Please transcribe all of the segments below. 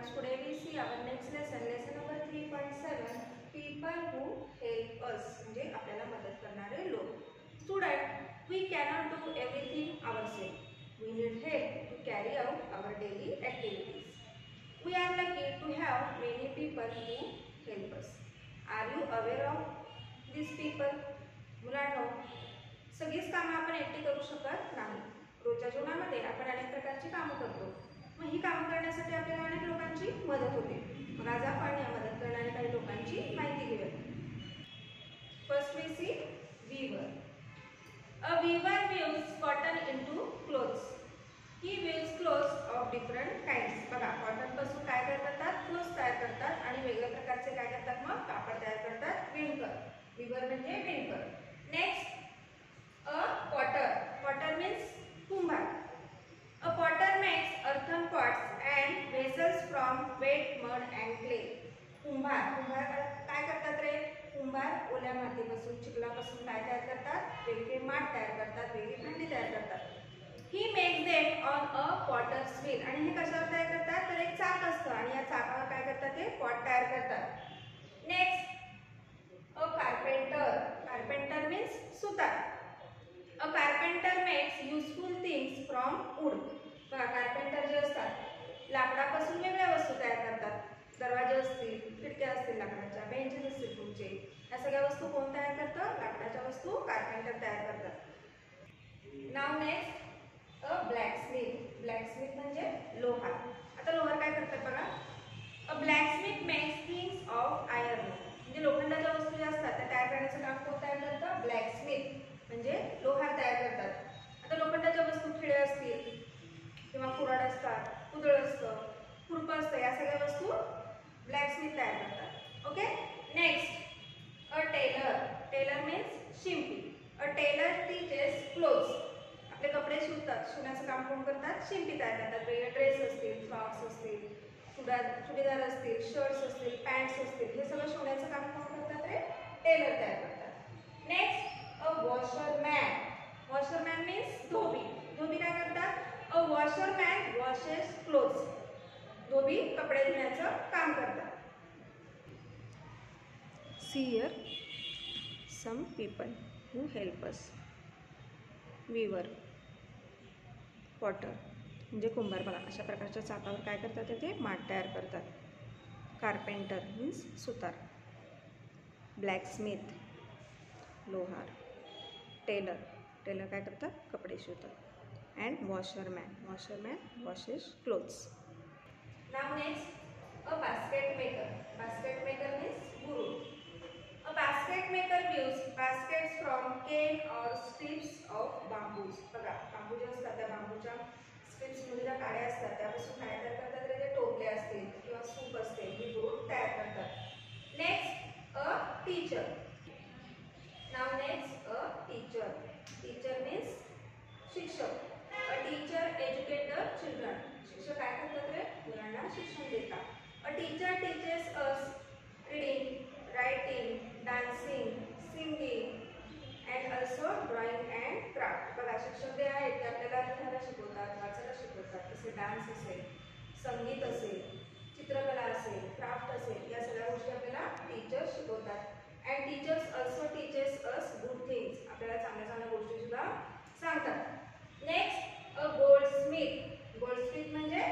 topics today we see our next lesson lesson number 3.7 people who help us म्हणजे आपल्याला मदत करणारे लोक student we cannot do everything ourselves we need help to carry out our daily activities we are lucky to have many people who help us are you aware of this people मुलांनो सगळीच कामं आपण एकटी करू शकत नाही रोजच्या जीवनामध्ये आपण अनेक प्रकारची कामं करतो मग ही कामं करण्यासाठी आपल्याला अनेक लोकांची मदत होते. मग आज आपण या मदत करणाऱ्या काही लोकांची माहिती घेऊया first we see weaver a weaver weaves cotton into clothes he weaves clothes of different kinds बघा कॉटनपासून काय काय करतात? क्लोथ तयार करतात आणि वेगळ्या प्रकारचे काय करतात मग? कापड तयार करतात. विणकर वीवर म्हणजे विणकर next a potter potter means Kumbhar a potter makes earthen pots and vessels from wet mud and clay कुंभार कुंभार काय करतात रे कुंभार ओल्या चिखलापासून काय तयार करतात वेगळे माठ तयार करतात वेगळी भांडी तयार करतात. He make them on a potter's wheel आणि हे कशावर तयार करतात? तर एक चाक असतं आणि या चाकावर काय करतात ते? पॉट तयार करतात. Next a carpenter carpenter means Sutar. A carpenter makes useful things from wood carpenter जे असतात लाकडापासून वेगळ्या वस्तू तयार करतात दरवाजे असतील खिडक्या असतील लाकडाच्या बेंचेस असतील तुमचे या सगळ्या वस्तू कोण तयार करतं लाकडाच्या वस्तू कार्पेंटर तयार करतात. नाव next a blacksmith black म्हणजे लोहार आता लोहार काय करतात बघा. A blacksmith makes things of iron म्हणजे लोखंडाच्या वस्तू ज्या असतात त्या तयार करण्याचं काम कोण तयार करतं ब्लॅक स्मिथ म्हणजे लोहार तयार करतात आता लोखंडाच्या वस्तू खिळे असतील किंवा कुराड असतात कुदळ असतं खुरपं असतं या सगळ्या वस्तू ब्लॅक स्मिथ तयार करतात okay next a tailor tailor means Shimpi a tailor teaches clothes आपले करतात शिवण्याचं काम कोण करतात? शिंपी तयार करतात. वेगळे ड्रेस असतील फ्रॉक्स असतील चुडार चुडीदार असतील शर्ट्स असतील पॅन्ट्स असतील हे सगळं शिवण्याचं काम कोण करतात रे? टेलर तयार करतात. नेक्स्ट अ वॉशरमॅन वॉशरमॅन मीन्स धोबी. धोबी काय करतात? अ वॉशरमॅन वॉशेस क्लोथ्स धोबी कपडे धुण्याचं काम करतात. See here some people who help us were potter म्हणजे कुंभार. बघा अशा प्रकारच्या चाकावर काय करतात ते? माठ तयार करतात. कार्पेंटर मीन्स सुतार. ब्लॅक स्मिथ लोहार. टेलर टेलर काय करतात? कपडे शिवतात. And washerman washerman washes clothes now next a basket maker basket maker means Guru a basket maker use baskets cane or strips of bamboos बघा बांबू जे असतात त्या बांबूच्या स्ट्रिप्स म्हणजे ज्या काड्या असतात त्यापासून काय तयार करतात तर ते टोपले असतील किंवा सूप असतील ही गुरु तयार करतात. Next a teacher now next a teacher teacher means शिक्षक a teacher educate the children शिक्षक काय करतात रे मुलांना शिक्षण देतात a teacher teachers us reading writing dancing singing and also drawing and craft बघा शिक्षक जे आहेत ते आपल्याला लिहायला शिकवतात वाचायला शिकवतात तसे डान्स असेल संगीत असेल चित्रकला असेल क्राफ्ट असेल या सगळ्या गोष्टी आपल्याला टीचर्स शिकवतात. And teachers also teachers us good things आपल्याला चांगल्या चांगल्या गोष्टीसुद्धा सांगतात. Next a goldsmith goldsmith म्हणजे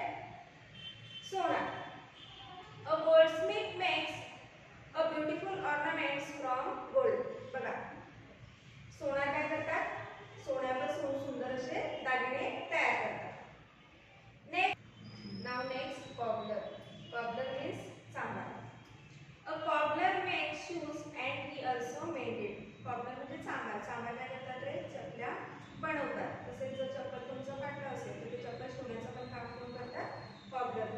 वापरणे म्हणजे चांगला चांगल्या करता ते चपल्या बनवतात. तसेच जर चप्पल तुमचं फाटलं असेल तर ते चप्पल शिवण्याचं पण काम करून करतात कॉबलर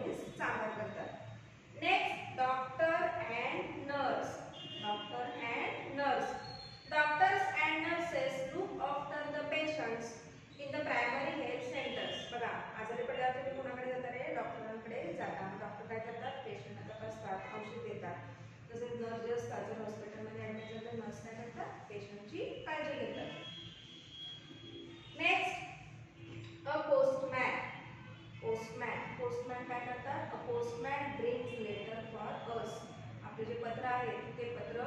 काय करतात? Postman drink relater for us आपले जे पत्र आहे ते पत्र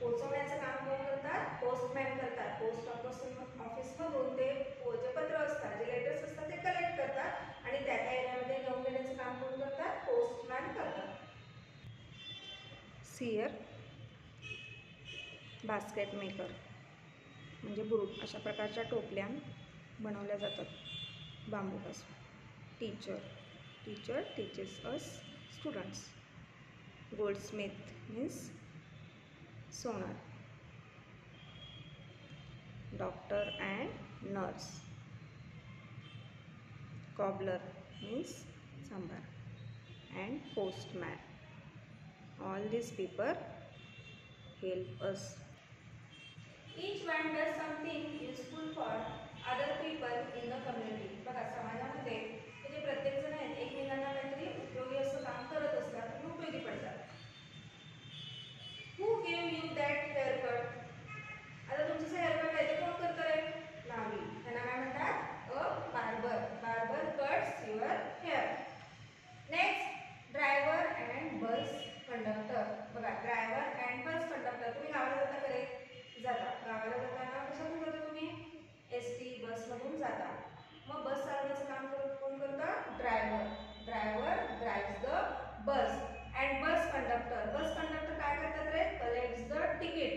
पोचवण्याचं काम कोण करतात? पोस्टमॅन करतात. पोस्ट ऑफिस ऑफिसमधून ते जे पत्र असतात जे लेटर्स असतात ते कलेक्ट करतात आणि त्या त्या एरियामध्ये घेऊन देण्याचं काम कोण करतात? पोस्टमॅन करतात. सियर बास्केट मेकर म्हणजे बुरुट अशा प्रकारच्या टोपल्या बनवल्या जातात बांबूपासून. Teacher teacher teaches us students goldsmith means Sonar doctor and nurse cobbler means sambar and postman all these people help us Each one does something useful for other people in the community. बघा समाजामध्ये हे जे प्रत्येक जण आहेत एकमेकांना काहीतरी उपयोगी असं काम करत असतात आणि उपयोगी पडतात who gave you that haircut आता तुमचं हेअर कट आहे ते कोण करतं रे नावी त्यांना काय म्हणतात a barber barber cuts your hair next driver and bus conductor बघा ड्रायव्हर अँड बस कंडक्टर तुम्ही गावाला जाता करे जाता गावाला जाताना कशातून जाता तुम्ही एस टी बसमधून जाता मग बस चालवण्याचं काम करत कोण करतं driver driver drive the bus and bus conductor bus conductor काय करतात रे कलेक्ट द तिकीट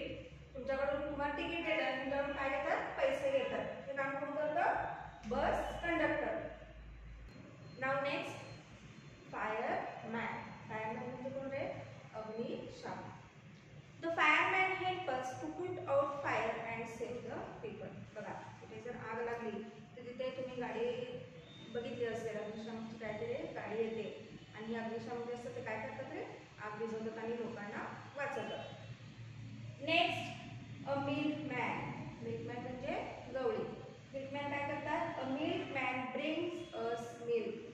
तुमच्याकडून तुम्हाला तिकीट देतात आणि तुमच्याकडून काय घेतात पैसे घेतात हे काम कोण करतं बस कंडक्टर नाव नेक्स्ट फायरमॅन फायरमॅन म्हणजे कोण रे shop. The fireman help us to put out fire and save the people. बघा तिथे जर आग लागली तर तिथे तुम्ही गाडी बघितली असेल अग्निशामकची काहीतरी गाडी येते आणि ही अग्निशामक जे ते काय करतात रे आग विझवतात आणि लोकांना वाचवतात नेक्स्ट अ मिल्कमॅन मिल्कमॅन म्हणजे गवळी मिल्कमॅन काय करतात uh milkman brings us milk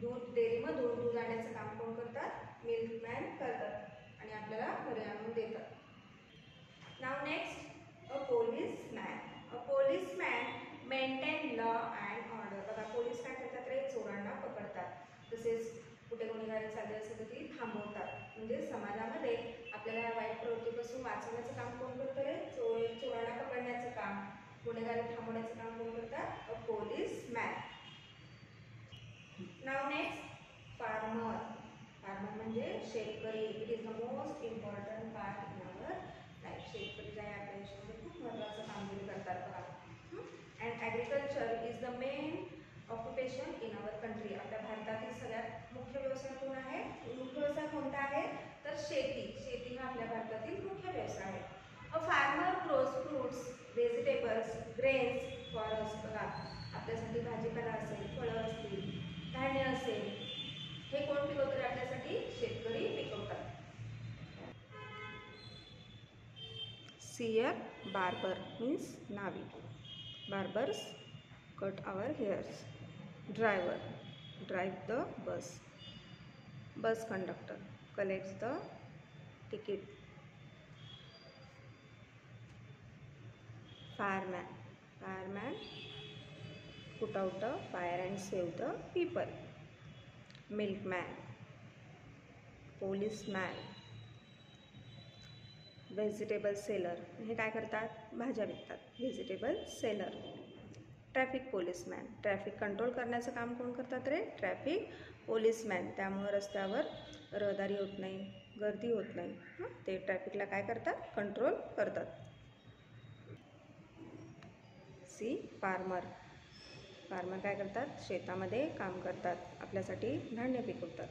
दूध डेअरीमधून दूध आणण्याचं काम कोण करतात मिल्कमॅन करतात आणि आपल्याला घरी आणून देतात नाव next a policeman a policeman maintain law and order बघा पोलीस काय करतात रे चोरांना पकडतात तसेच कुठे गुन्हेगारी चालली असेल तर ती थांबवतात म्हणजे समाजामध्ये आपल्याला या वाईट प्रवृत्तीपासून वाचवण्याचं काम कोण करतं रे चोर चोरांना पकडण्याचं काम गुन्हेगारी थांबवण्याचं काम कोण करतात a policeman. Now next farmer. Farmer म्हणजे शेतकरी. It is the most important part in our life शेतकरी जे आहे आपल्या देशामध्ये खूप महत्त्वाचं कामगिरी करतात बघा. And agriculture is the main occupation in our country आपल्या भारतातील सगळ्यात मुख्य व्यवसाय कोण आहे? मुख्य व्यवसाय कोणता आहे? तर शेती शेती हा आपल्या भारतातील मुख्य व्यवसाय आहे a farmer grows fruits vegetables grains for us बघा आपल्यासाठी भाजीपाला असेल फळं असतील धान्य असेल हे कोण पिकवतं आपल्यासाठी? शेतकरी पिकवतात. See here barber means Navi barbers cut our hairs driver drive the bus bus conductor collects the ticket fireman fireman put out the fire and save the people. Milkman, policeman, vegetable seller हे काय करतात? भाज्या विकतात. Vegetable seller traffic policeman traffic control करण्याचं काम कोण करतात रे? Traffic policeman त्यामुळं रस्त्यावर रहदारी होत नाही गर्दी होत नाही. हां? ते ट्रॅफिकला काय करतात? कंट्रोल करतात. सी फार्मर फार्मर काय करतात? शेतामध्ये काम करतात. आपल्यासाठी धान्य पिकवतात.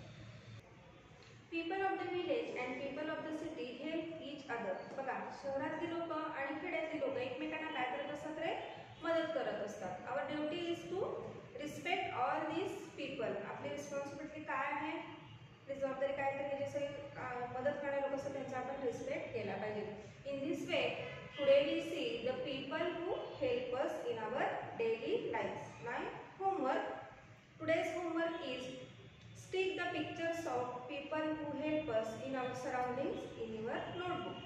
People of the village and people of the city हे इच अदर बघा शहरातली लोक आणि खेड्यातली लोक एकमेकांना काय करत असतात रे? मदत करत असतात. Our duty is to respect all this people आपली रिस्पॉन्सिबिलिटी काय आहे? आपली जबाबदारी काय तर जे सगळी मदत करणारे लोक असतात त्यांचा आपण रिस्पेक्ट केला पाहिजे. In this way today we see the people who help us in our daily life my homework. Today's homework is stick the pictures of people who help us in our surroundings in your notebook.